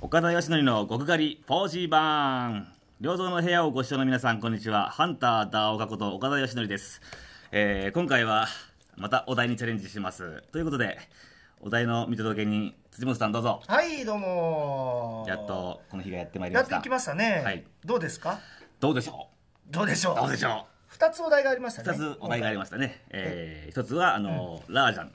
岡田義則の極狩り 4G 版良造の部屋をご視聴の皆さんこんにちは。ハンターダーオカこと岡田義則です、えー今回はまたお題にチャレンジします。ということでお題の見届けに辻本さんどうぞ。はいどうも。やっとこの日がやってまいりましてた。やっきましたね、はい。どうですか？どうでしょどうでしょう？うどうでしょ二つお題がありましたうね。2つお題がありましたね、えー一つはあの、ラージャン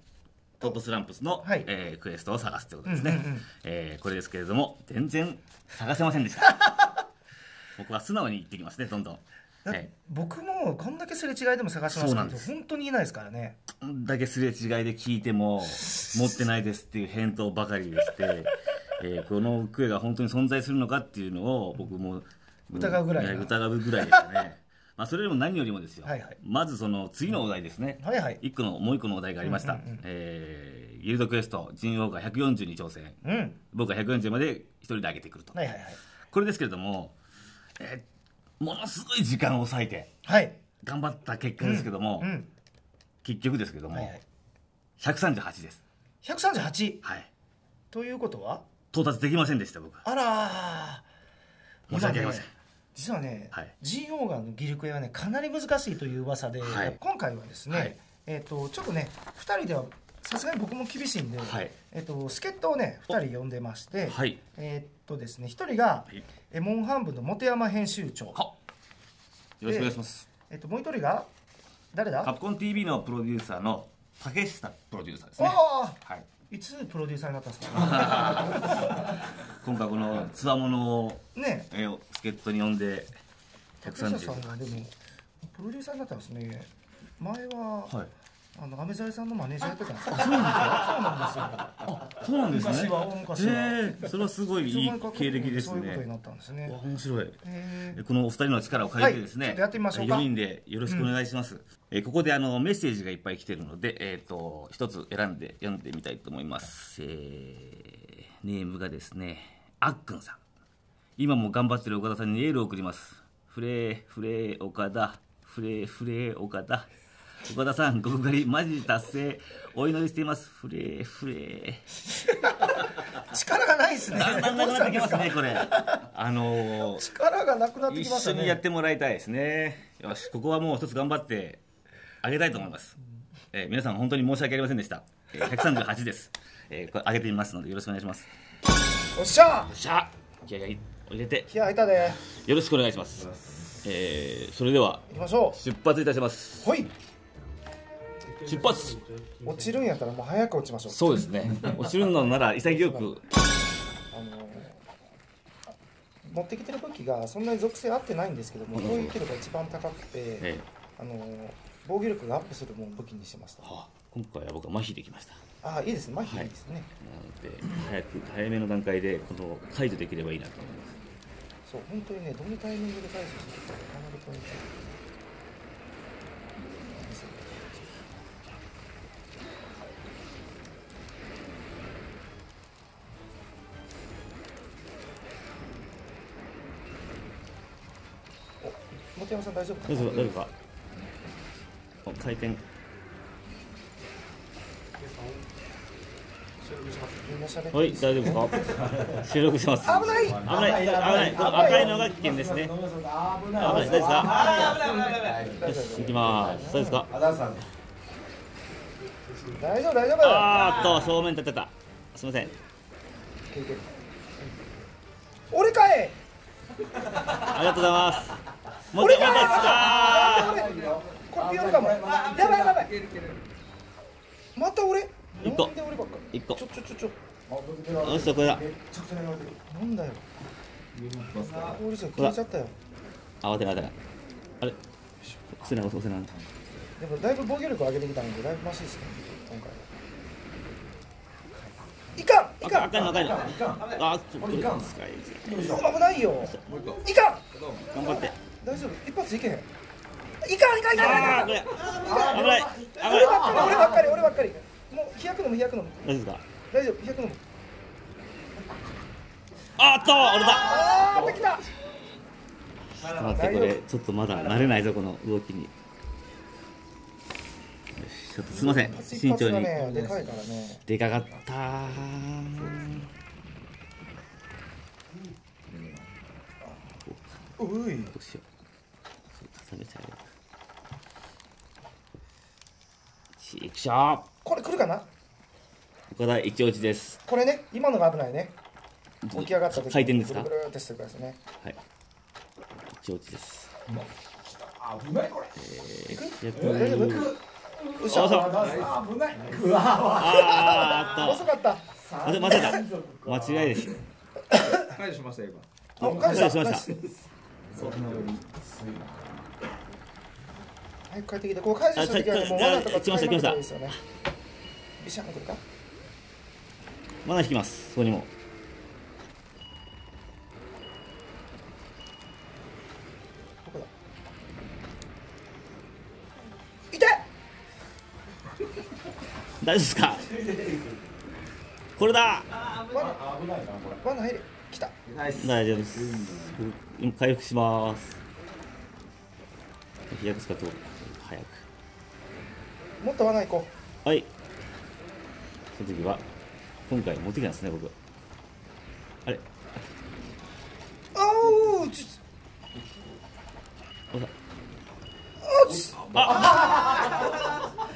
トップスランプスの、はい。えークエストを探すということですね、うんうんうん。えーこれですけれども全然探せませんでした。僕は素直に言ってきますねどんどん、だえ僕もこんだけすれ違いでも探しましたけど本当にいないですからね。ーこんだけすれ違いで聞いても持ってないですっていう返答ばかりでして、えーこのクエが本当に存在するのかっていうのを僕も疑うぐらい疑うぐらいでしたねまあそれよりも何よりもですよ、はいはい。まずその次のお題ですね、はいはい。一個のもう一個のお題がありました、うんうんうん。えーギルドクエスト陣王が140に挑戦。うん。僕は140まで一人で上げてくると、はいはいはい。これですけれども、えーものすごい時間を割いてはい。頑張った結果ですけども、うん結局ですけども、はいはい。138です。138はい。ということは？到達できませんでした僕あらー。申し訳ありません実はね、はい。G オーガンのギルクエはねかなり難しいという噂で、はい。今回はですね、はい。えっ、とちょっとね2人ではさすがに僕も厳しいんで、はい。えっ、と助っ人をね2人呼んでまして、はい。えっ、とですね1人が、はい。えモンハン部の本山編集長。はよろしくお願いします。えっ、ともう1人が誰だ？カプコン TV のプロデューサーの竹下プロデューサーですね。ああはいいつプロデューサーになったんですか？今回このつわものをね。えー助っ人に呼んで竹下さん130がでもプロデューサーになったんですね。前は、はいあの飴細さんのマネージャーやってたんですか？そうなんですよそうなんですね。昔は大昔は。へえそれはすごいいい経歴ですそういうことになねったんですね。わ面白い。へえこのお二人の力を借りてですね、はいやってみましょうか。4人でよろしくお願いします、えーここであのメッセージがいっぱい来てるので、えー、と一つ選んで読んでみたいと思います、えーネームがですねあっくんさん。今も頑張ってる岡田さんにエールを送ります。フレーフレー岡田。フレーフレー岡田岡田さんごく狩りマジ達成お祈りしています。フレーフレー。ー力がないですね。だんだんなくなってきますねこれ。あのー力がなくなってき一ましたね緒にやってもらいたいですね。よしここはもう一つ頑張ってあげたいと思います、えー皆さん本当に申し訳ありませんでした、えー、138です、えーこれ上げてみますのでよろしくお願いします。よおっしゃ！っしゃ。気合い入れて。気合入ったで。よろしくお願いします。えーそれでは行きましょ出発いたします。うほい出発。落ちるんやったらもう早く落ちましょう。そうですね。落ちるのなら潔く。あのー持ってきてる武器がそんなに属性合ってないんですけども攻撃力が一番高くて、えあのー防御力がアップするものを武器にしてました。ーはあ。今回は僕は麻痺できました。ああいいですね。麻痺いいですね、なので早く早めの段階でこの解除できればいいなと思います。そう本当にねどのタイミングで解除するかかなりポイントお本山さん大丈夫か大丈夫大丈夫か？お回転。はい、大丈夫ですか？収録します。危ない。危ない、危ない。赤いのが危険ですね。危ない、大丈夫ですかよし、行きます。そうですか？大丈夫大丈夫。あーっと、正面立てた。すみません。俺かいありがとうございます。もう俺かいちょっとですか俺これピヨルかもやばいやばいまた俺一個一個ちょちょちょちょよし、これだ。なんだよ効率が消えちゃったよ慌て。ない、慌て。ない。あれ押せない、押せない。でもだいぶ防御力上げて。きたんでだいぶマシですね今回いかんいかん。赤赤いの、赤い。の。あー、ちょっと、いかん。すか。危ないよ。いかん。頑張って。大丈夫？一発いけへん。いかんいかんいかん。あー、これ。危ない。危ない。俺ばっかり俺ばっかり俺ばっかり。もう飛躍のも飛躍のも。大丈夫か？大丈夫飛躍のも。あーっと、俺だ。あーできた。待ってこれちょっとまだ慣れないぞこの動きにちょっとすいません。一慎重に。でかいからねでかかった。ーおい。どうしよう。そう固めちゃうくしょ。これ来るかな？う岡田一落ちです。これね今のが危ないね。起き上がった時に回転ですか？ぐるってするからですね。はい。一落ちです。危ないこれ。えく？ー、大丈夫？逆うっしゃ。危ないうわあっ遅かった。た間違えた間違いです。解除しました今。あ返しました。返しはい帰ってきて。こう解除した時はもうあ罠とか使いまくった来ました来ました。らいいですよね。ビシャン来るか？まだ引きますそこにも大丈夫ですか？これだ。罠危ないなこ罠入れ来た。れナイス。大丈夫です。今回復します。飛躍使って早く。もっと罠行こはい。その時は今回持ってきたんですね僕。あれ。うあーちおさあち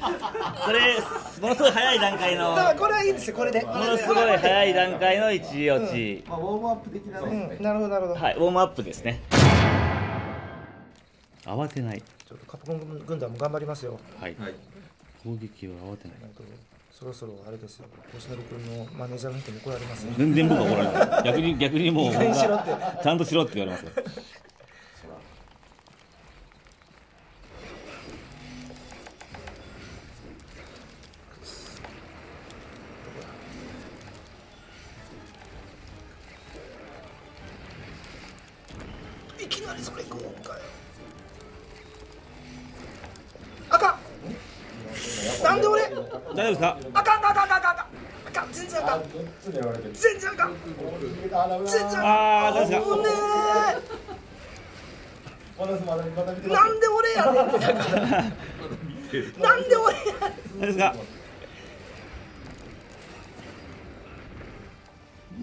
これものすごい早い段階の。だからこれはいいですよこれで。ものすごい早い段階の一落ち、まあウォームアップ的なうねん。なるほどなるほど。はいウォームアップですね。慌てない。ちょっとカプコン軍団も頑張りますよ。はい。はい。攻撃は慌てない。そろそろあれですよ。星野君のマネージャーの人に怒られますよ。全然僕は怒られない。逆に逆にもうちゃんとしろって言われますよなりそれ行こうかよあかん。なんで俺？大丈夫ですか？あかんあかんあかんあかん。全然あかん。全然あかん。全然あかん。あー大丈夫ですか？なんで俺やねん。ってだからなんで俺やねん。ですか？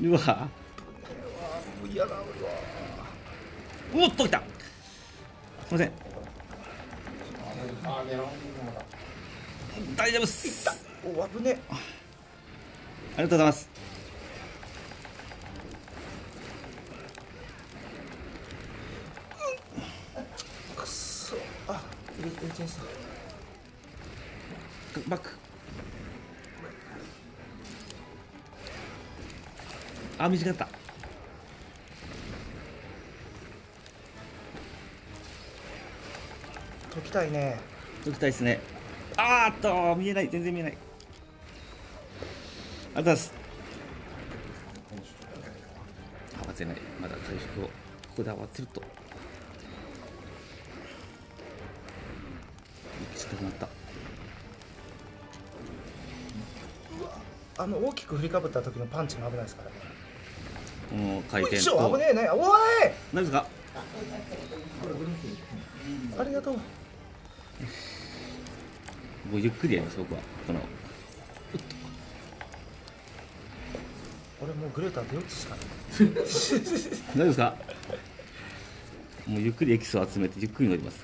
うわ大丈夫っす。あお危ねりがとうございます。くっそ。あ入れ入れてんすバック。あ短かった。解きたいね。解きたいですねあーっと見えない全然見えない。あざす。慌てない。まだ回復を。ここで慌てると。したくなった。あの大きく振りかぶった時のパンチも危ないですからね。この回転と。危ねえね。おい何ですか？ありがとうもうゆっくりやります僕は。この。俺もうグレーターで4つしかない 大丈夫ですか？もうゆっくりエキスを集めてゆっくり乗ります。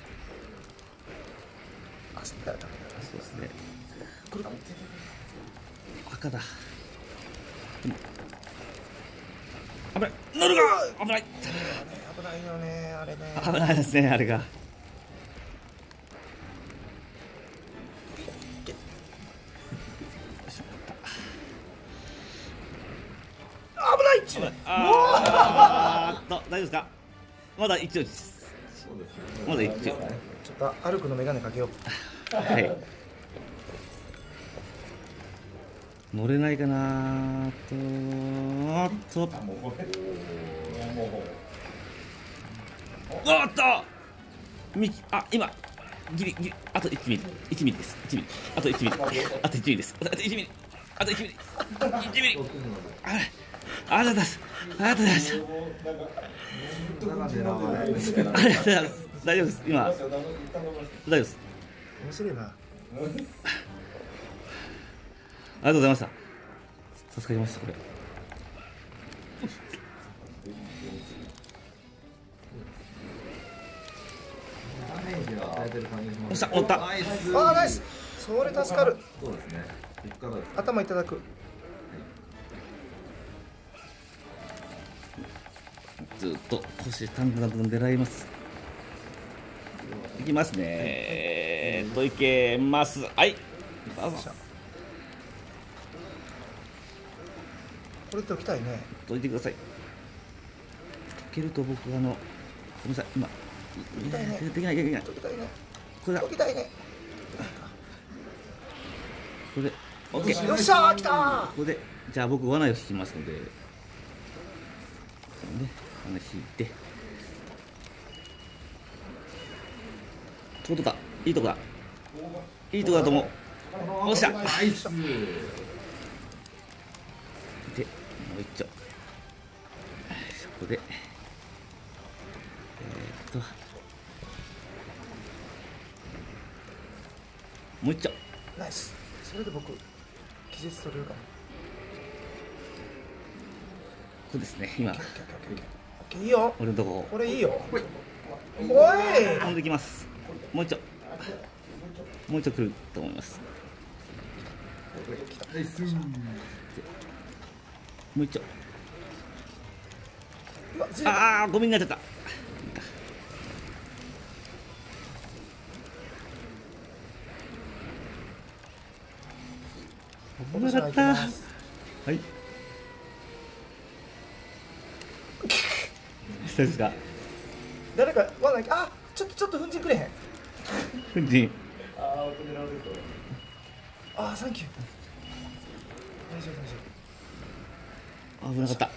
あそうですね。赤だ。危ない。乗るが危ない。危ないよねあれね。危ないですねあれが危ないっちゅうあー。っと大丈夫ですか？まだ一応です。まだ一応。ちょっと歩くの眼鏡かけよう。はい。乗れないかなと。おっと。おっと。みあ今。ギリギリ。あと1ミリ。1ミリです。1ミリ。あと1ミリ。あと1ミリです。あと1ミリ。あと1ミリ。1ミリ。あれありがとうございます。ありがとうございましたありがとうございます。大丈夫です。今。大丈夫です。面白いな。ありがとうございました。助かりました、これ。メージが与えてる感じします押した乗った。あーナイス。それ助かる。そうですね頭いただくずっと腰単価な分狙います。いきますね。といけます。はい。これ解きたいね。どいてください。解けると僕あのごめんなさい。今きたいね。できないできない解きたいね。これだ。こ解きたいね。れで OK よっしゃー来たー。ここでじゃあ僕罠を引きますので、ね、罠引いてことか。いいとこだ。いいとこだと思う。おっしゃ。ナイスでもう一丁。そこで。えー、っと。もう一丁。ナイス。それで僕気絶取れるかもここですね。今いいよ。俺のとこ。これいいよ。おい。飛んできますもう一丁。もう一丁来ると思います。もう一丁。ああゴミになっちゃった。危なかった。はいそうですか誰か罠あちょっとちょっと粉塵くれへん？ふんじんあーサンキュー。大丈夫大丈危なかった。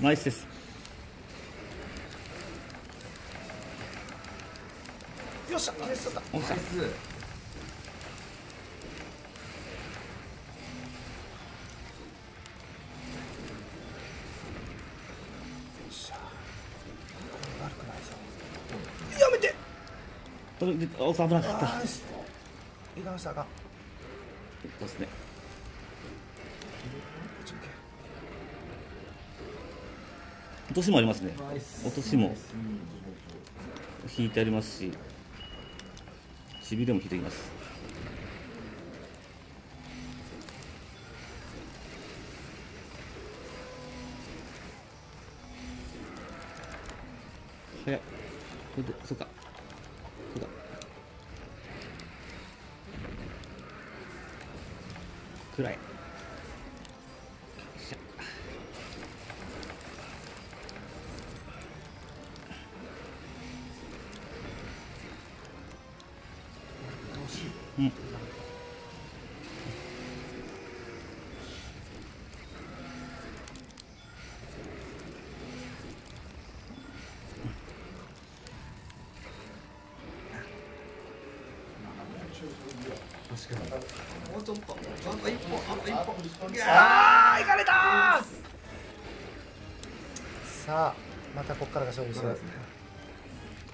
ナイスです。夫よっしゃ気絶取ったおっしゃナイス悪くないぞやめてこれでお危なかった。あーナイスいかがしたか？そうですね。落としもありますね。落としも。引いてありますししびれも引いてきます。早っ。これでそうか暗い。うんもうちょっとあと一歩あと一歩あーいかれたー！さあまたここからが勝負です。よ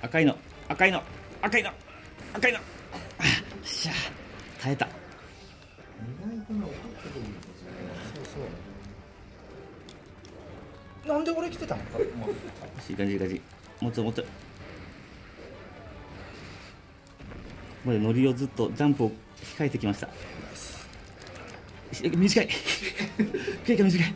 赤いの赤いの赤いの赤いの。あよっしゃ。耐えた。そうそう。なんで俺来てたの？いい感じいい感じ。もうちょいもうちょいこれノリをずっとジャンプを控えてきました。し短い。経過短い。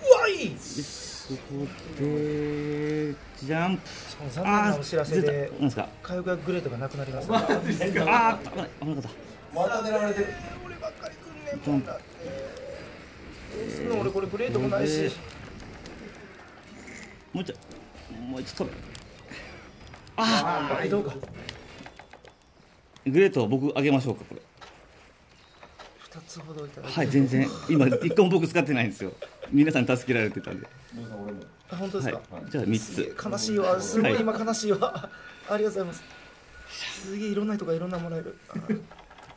うわい！でそこでジャンプ。残念なお知らせでなんですか？火力グレードがなくなります、ね、あー危ない危なかった。また狙われてる。俺ばっかり来んねんもんだってどうすんの俺これグレードもないし。もうちょいもう一度取るああどうか。グレートを僕あげましょうかこれ2つほどいただいて。はい全然。今一個も僕使ってないんですよ。皆さんに助けられてたんで。あ本当ですか、はい。じゃあ3つ。悲しいわ。すごはいい今悲しいわ、ありがとうございます。すげえいろんな人がいろんなもらえる。あこ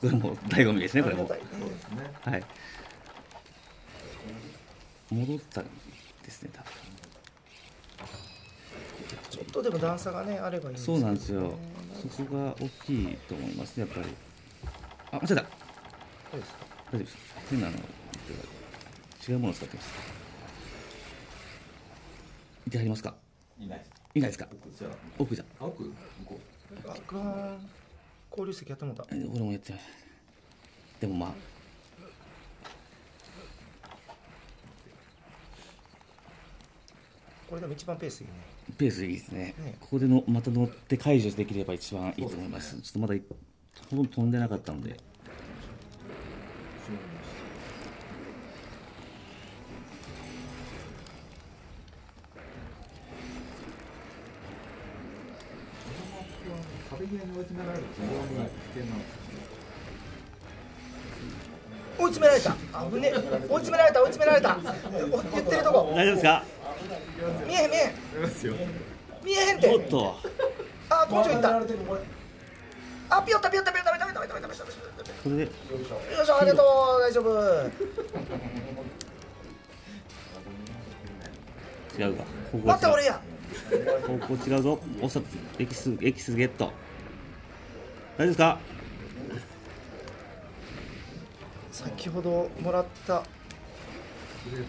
れもう醍醐味ですねこれも。はい。戻ったんですね多分。ちょっとでも段差がねあればいいんですけどね。そうなんですよ。そこが大きいと思いますねやっぱり。あ間違えた大丈夫です。変なの違うものを使ってます。いてはりますか？いないいないですか？じゃ奥じゃあ奥向こあグラン交流席やってもうた。え俺もやってない。でもまあ。これでも一番ペースいいね。ペースいいですね。ね。ここでのまた乗って解除できれば一番いいと思います。ちょっとまだほとんど飛んでなかったので。う壁際追い詰められた。あぶ追い詰められた危ね追い詰められた追い詰められた。言ってるとこ。大丈夫ですか？見えへん見えへん。見えへんって。おっと。あ根性いった。あピヨったピヨったピヨったピヨったピヨったピヨったピヨったそれで。よいしょありがとう大丈夫。違うか。ここ待って俺や。ここ違うぞ。おっさエキスエキスゲット。大丈夫ですか？先ほどもらった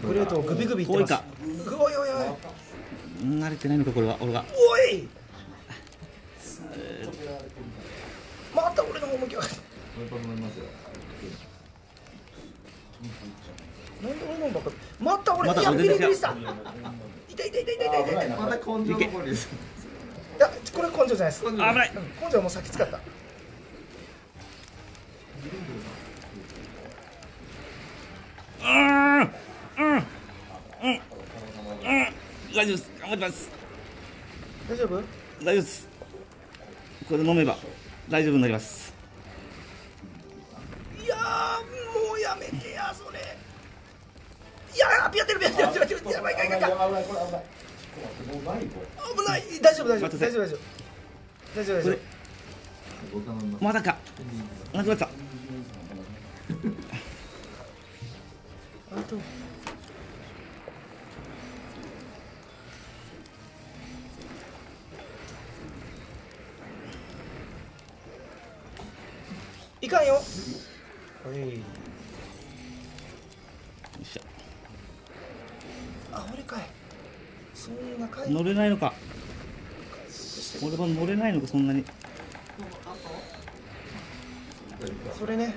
グレートをグビグビいってます。か。ぐおいおいおい。慣れてないのかこれは。俺が。おい。また俺の方向きがこれと思いますよ。なんで俺の方ばっかまた俺またいやビリビリした。痛い痛い痛い痛い痛い痛い痛い。いまた根性残りです。やこれ根性じゃないです。危ない。うん根性はもう先使った。うーん。うん。うん。うん。大丈夫です頑張ってます大丈夫大丈夫ですこれで飲めば大丈夫になりますめてやそれ。いやーピヨってるピヨってるピヨってるやばいやばいやばいやばい危ない大丈夫大丈夫大丈夫大丈夫。大丈夫大丈これ。僕頼みまだか。間違えた。夫あと。いかんよ。はい乗れないのか。俺は乗れないのかそんなに。それね。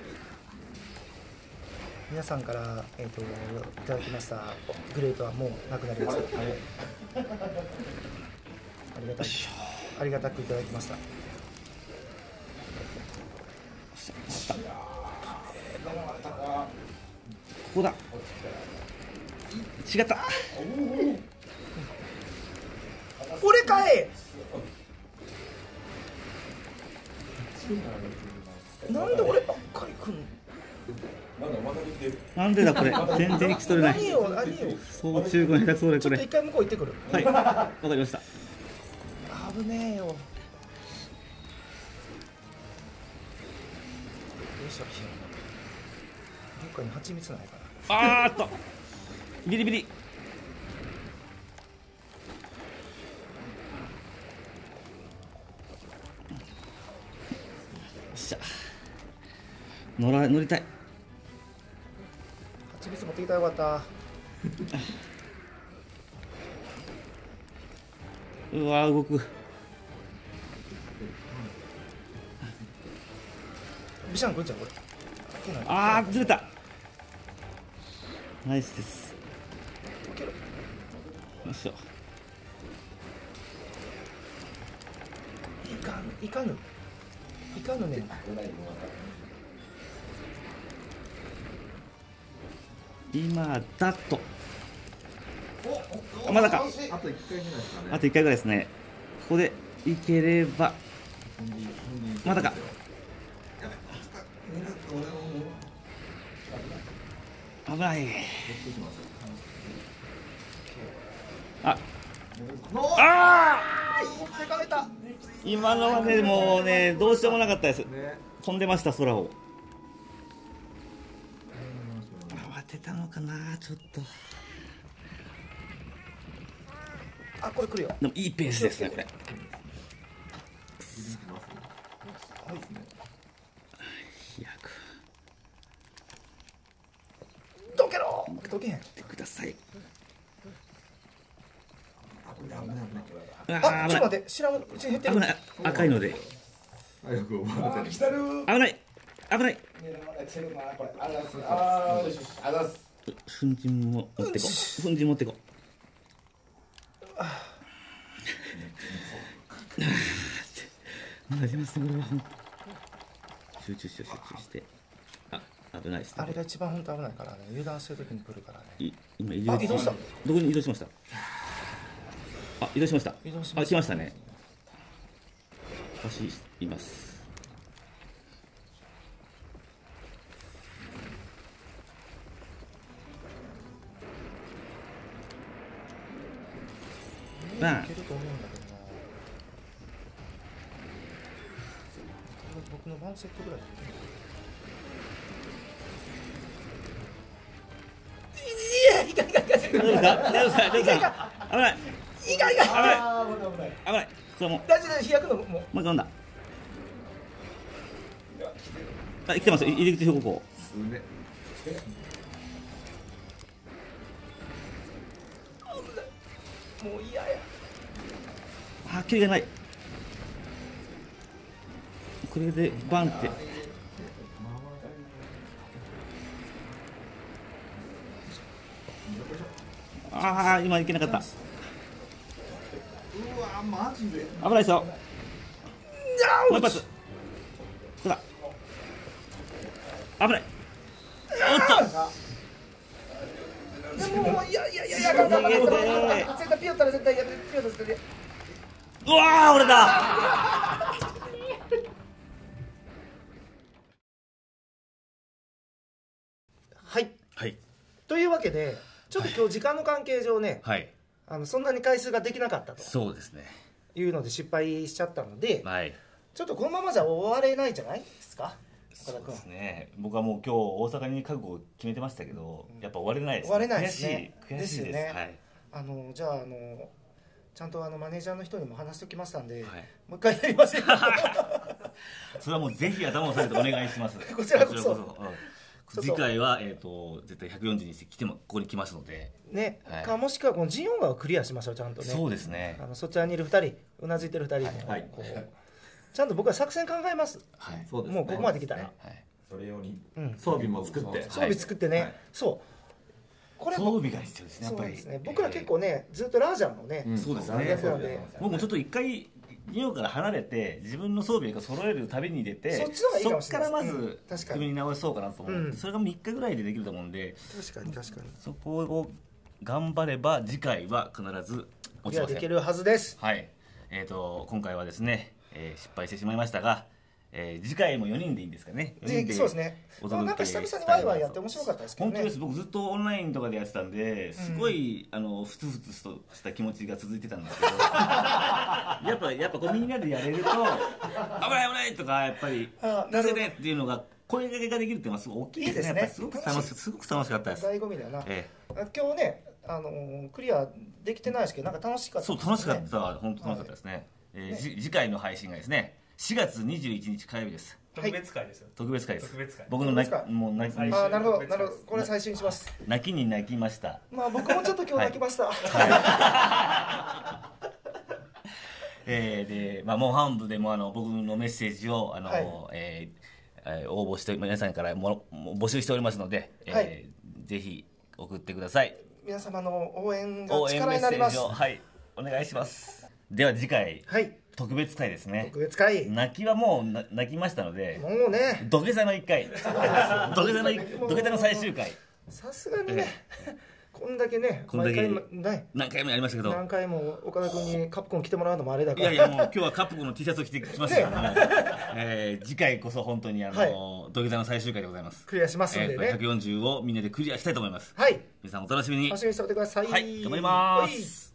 皆さんから、えー、といただきましたグレートはもうなくなりました。ありがたい。ありがたくいただきました。ここだ。違った俺かい。なんで俺ばっかり来んの？なんでだこれ？全然息取れない。何よ何よ総中語下手くそでこれ。ちょっと一回向こう行ってくる。はい。わかりました。危ねえよ。どうしたらいいの？どっかに蜂蜜ないかな？あーっと。ビリビリよっしゃ乗ら乗りたい。蜂蜜持ってきたらよかった。うわ動く。ビシャン来んじゃんこれ。あーずれた。ナイスです。よいしょ。いかんいかぬ。いかぬね今だと。あまだか。あと一回目ですかね。あと1回ぐらいですね。ここでいければ。まだか。危ない。あ。あ持ってかれたー。今のはねもうねどうしようもなかったです。ね。飛んでました空を慌てたのかなちょっと。あこれ来るよ。でもいいペースですねこれ。飛躍どけろ。どけへん。ってください。あちょっと待って白うちに減ってる。危ない。赤いので。危ない。危ない。これ。ありがとうござい粉塵も持ってこ粉塵持ってこありますねこれは 集中して集中して。あ危ないですね。あれが一番本当危ないからね。油断してる時に来るからね。い今移動あ移動した。どこに移動しました？あ移動しました。移動しました。あ来ましたね。私いますいけると思うんだけどな僕のワンセットぐらいいやいかいかいかいか大丈夫飛躍のもうもう一回飲んだあ来てます入口方向もう嫌やあ距離がない。これでバンって。ああ今いけなかった。危ないですよ。もう一発。そうだ危ない。おっと。もういやいやいやいやあかんあかんあかんあかん絶対ピヨったら絶対やめてピヨったら絶対うわー俺だ。はい。はい。というわけでちょっと今日時間の関係上ねはい。あのそんなに回数ができなかったと。そうですね。いうので失敗しちゃったのではい。ちょっとこのままじゃ終われないじゃないですかそうですね。僕はもう今日大阪に覚悟を決めてましたけどやっぱ終われないです、終われないですね。悔しい。悔しいです。ね。はい。あのじゃああのちゃんとあのマネージャーの人にも話しておきましたんで、はい。もう一回やりますよ それはもうぜひ頭を下げてお願いします。こちらこそ。うん。次回は、えー、と絶対140に来てもここに来ますので、ね、はい。かもしくはこのジオン川をクリアしましょうちゃんとね。そうですね。あのそちらにいる2人うなずいてる2人も、はい。ちゃんと僕は作戦考えます。はい、そうですね。もうここまで来たら、はい、それ用にうん、装備も作って。装備作ってね、はい。そうこれ装備が必要ですねやっぱり。ね。僕ら結構ねずっとラージャンのね、うん。そうですね。僕もちょっと一回日本から離れて自分の装備が揃える旅に出てそっちの方がいいかもしそっからまれないですうんず組み直そうかなと思って、うん。それが3日ぐらいでできると思うんで確かに確かに。そこを頑張れば次回は必ず落ちません。できるはずです。はい。えー、と今回はですね、えー失敗してしまいましたが、えー次回も4人でいいんですかね。4人でそうですね。なんか久々にワイワイやって面白かったですけどね。本当です。僕ずっとオンラインとかでやってたんですごい、あのふつふつとした気持ちが続いてたんですけど。やっぱやっぱこうみんなでやれると危ない危ないとかやっぱりあなるほど助けてっていうのが声掛けができるっていうのはすごい大きいですね。いいですね。すごく楽しすごく楽しかったです、醍醐味だよな、え今日ねあのークリアできてないですけどなんか楽しかえ、ったそう楽しかった。本当楽しかったですね、えーじ次回の配信がですね4月21日火曜日です。はい。特別会ですよ。特別会です。特別会。僕の泣きもう泣き最あーなるほど。なるほど。これ最初にします。泣きに泣きました。まあ僕もちょっと今日泣きました、えーで、まあ、もう半部でもあの僕のメッセージをあの、はい。えーえー応募して皆さんからもも募集しておりますので、えーはい。ぜひ送ってください。皆様の応援が応援メッセ力になります。ージをはい。お願いします。では次回。はい特別会ですね。特別会。泣きはもうな泣きましたのでもうね。土下座の1回。土下座の一土下座の最終回。さすがにねこんだけねこんだけ何回もやりましたけど。何回も岡田君にカプコン来てもらうのもあれだから。いやいやもう今日はカップコの T シャツを着てきましたけども、えー次回こそ本当にあの、はい。土下座の最終回でございます。クリアしますんでね、えー140をみんなでクリアしたいと思います。はい。皆さんお楽しみに。楽しみにしておいてください。はい。頑張ります